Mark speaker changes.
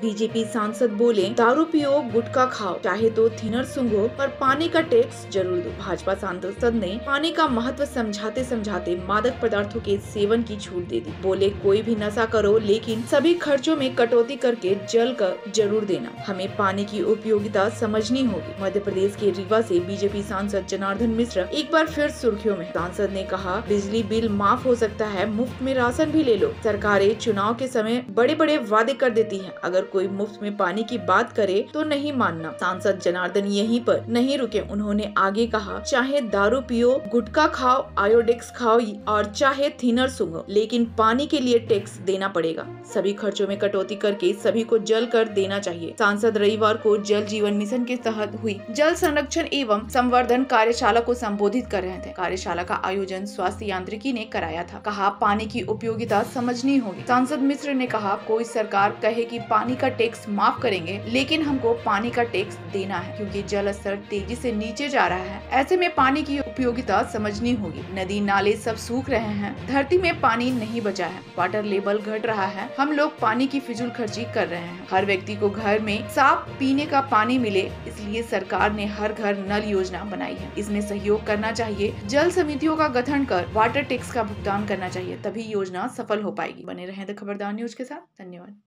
Speaker 1: BJP सांसद बोले, दारू पियो, गुटखा खाओ। चाहे तो थिनर सुंगो पर पानी का टैक्स ज़रूर दो। भाजपा सांसद ने पानी का महत्व समझाते समझाते मादक पदार्थों के सेवन की छूट दे दी। बोले, कोई भी नशा करो, लेकिन सभी खर्चों में कटौती करके जल कर ज़रूर देना। हमें पानी की उपयोगिता समझनी होगी। मध्य प्रदेश के रीवा से बीजेपी सांसद जनार्दन मिश्र एक बार फिर सुर्खियों में। सांसद ने कहा, बिजली बिल माफ़ हो सकता है, मुफ़्त में राशन भी ले लो। सरकारें चुनाव के समय बड़े बड़े वादे कर देती हैं। अगर कोई मुफ़्त में पानी की बात करे तो नहीं मानना। सांसद जनार्दन यहीं पर नहीं रुके। उन्होंने आगे कहा, चाहे दारू पियो, गुटखा खाओ, आयोडेक्स खाओ और चाहे थिनर सुंगो लेकिन पानी के लिए टैक्स देना पड़ेगा। सभी खर्चों में कटौती करके सभी को जल कर देना चाहिए। सांसद रविवार को जल जीवन मिशन के तहत हुई जल संरक्षण एवं संवर्धन कार्यशाला को संबोधित कर रहे थे। कार्यशाला का आयोजन स्वास्थ्य यांत्रिकी ने कराया था। कहा, पानी की उपयोगिता समझनी होगी। सांसद मिश्र ने कहा, कोई सरकार कहे कि पानी का टैक्स माफ़ करेंगे, लेकिन हमको पानी का टैक्स देना है, क्योंकि जल स्तर तेज़ी से नीचे जा रहा है। ऐसे में पानी की उपयोगिता समझनी होगी। नदी, नाले सब सूख रहे हैं। धरती में पानी नहीं बचा है। वाटर लेवल घट रहा है। हम लोग पानी की फिजूल खर्ची कर रहे हैं। हर व्यक्ति को घर में साफ़ पीने का पानी मिले, इसलिए सरकार ने हर घर नल योजना बनाई है। इसमें सहयोग करना चाहिए। जल समितियों का गठन कर वाटर टैक्स का भुगतान करना चाहिए, तभी योजना सफल हो पाएगी। बने रहे द खबरदार न्यूज़ के साथ। धन्यवाद।